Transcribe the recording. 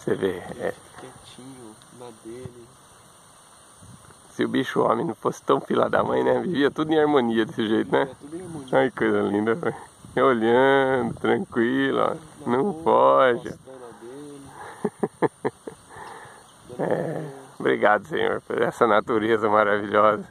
Você vê, é. Quietinho, na dele. Se o bicho homem não fosse tão fila da mãe, né? Vivia tudo em harmonia desse jeito, né? É tudo em harmonia. Ai, coisa linda, velho. Olhando, tranquilo, ó. Não foge. É. Obrigado, Senhor, por essa natureza maravilhosa.